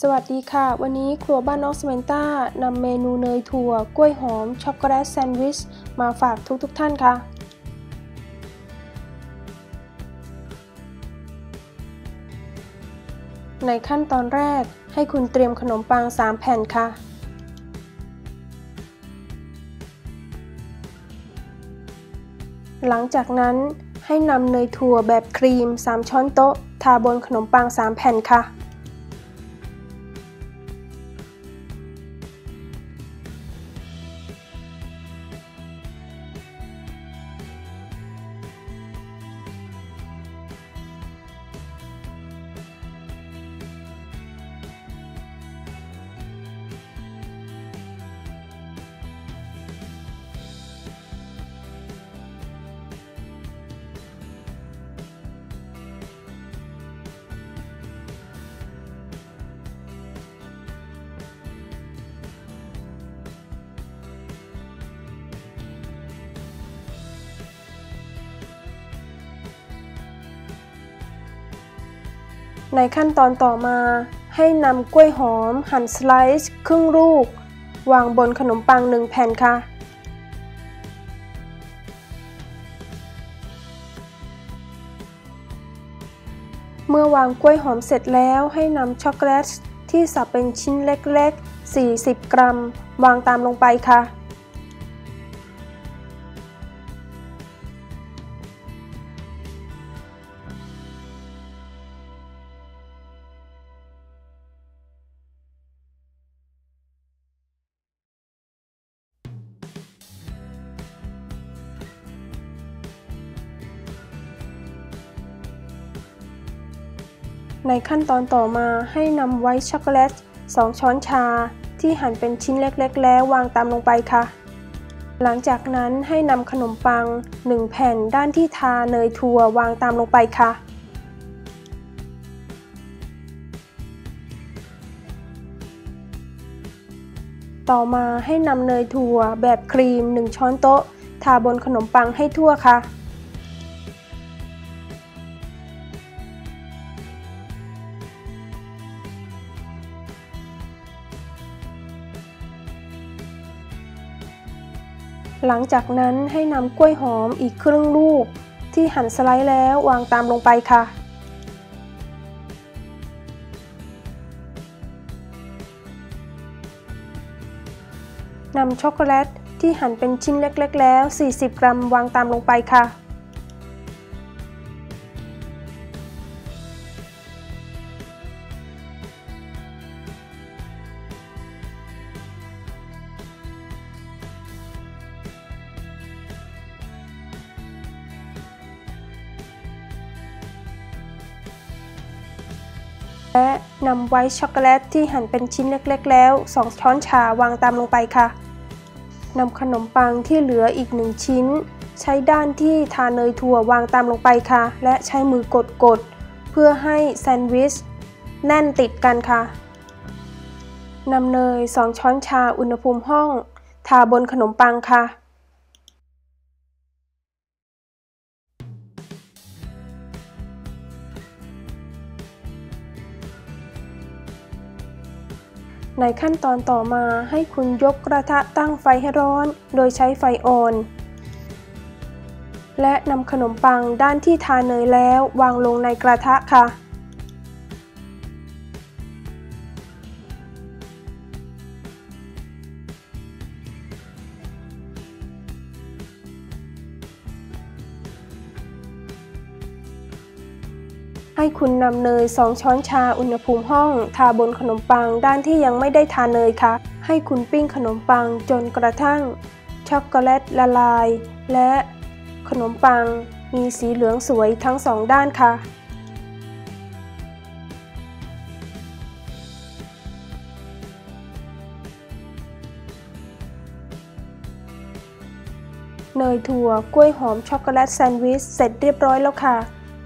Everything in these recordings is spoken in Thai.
สวัสดีค่ะ วันนี้ครัวบ้านน้องสเมนต้านำเมนูเนยถั่ว กล้วยหอม ช็อกโกแลตแซนด์วิช มาฝากทุกๆทท่านค่ะ ในขั้นตอนแรกให้คุณเตรียมขนมปัง 3 แผ่นค่ะ หลังจากนั้นให้นำเนยถั่วแบบครีม 3 ช้อนโต๊ะ ทาบนขนมปัง 3 แผ่นค่ะ ในขั้นตอนต่อมา ให้นำกล้วยหอม หั่นสไลซ์ครึ่งลูก วางบนขนมปังหนึ่งแผ่นค่ะ เมื่อวางกล้วยหอมเสร็จแล้วให้นำช็อกโกแลตที่สับเป็นชิ้นเล็กๆ 40 กรัม วางตามลงไปค่ะ ในขั้นตอนต่อมาให้นำไวท์ช็อกโกแลต 2 ช้อนชา ที่หั่นเป็นชิ้นเล็กๆ แล้ววางตามลงไปค่ะ หลังจากนั้นให้นำขนมปัง 1 แผ่นด้านที่ทาเนยถั่ววางตามลงไปค่ะต่อมาให้นำเนยถั่วแบบครีม 1 ช้อนโต๊ะ ทาบนขนมปังให้ทั่วค่ะ หลังจากนั้นให้นำกล้วยหอมอีกครึ่งลูก ที่หั่นสไลด์แล้ววางตามลงไปค่ะ นำช็อกโกแลตที่หั่นเป็นชิ้นเล็กๆ แล้ว 40 กรัมวางตามลงไปค่ะ และนำไวท์ช็อกโกแลตที่หั่นเป็นชิ้นเล็กๆ แล้ว 2 ช้อนชาวางตามลงไปค่ะนำขนมปังที่เหลืออีก1ชิ้น ใช้ด้านที่ทาเนยถั่ววางตามลงไปค่ะ และใช้มือกดๆ เพื่อให้แซนด์วิชแน่นติดกันค่ะนำเนย 2 ช้อนชาอุณหภูมิห้อง ทาบนขนมปังค่ะ ในขั้นตอนต่อมาให้คุณยกกระทะตั้งไฟให้ร้อน โดยใช้ไฟอ่อน และนำขนมปังด้านที่ทาเนยแล้ววางลงในกระทะค่ะ ให้คุณนำเนย 2 ช้อนชาอุณหภูมิห้อง ทาบนขนมปังด้านที่ยังไม่ได้ทาเนยค่ะ ให้คุณปิ้งขนมปังจนกระทั่ง ช็อกโกแลตละลาย และขนมปังมีสีเหลืองสวยทั้งสองด้านค่ะเนยถั่วกล้วยหอมช็อกโกแลตแซนด์วิชเสร็จเรียบร้อยแล้วค่ะ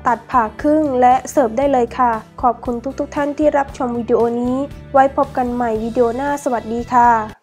ตัดผ่าครึ่งและเสิร์ฟได้เลยค่ะ ขอบคุณทุกๆทท่านที่รับชมวิดีโอนี้ ไว้พบกันใหม่วิดีโอหน้าสวัสดีค่ะ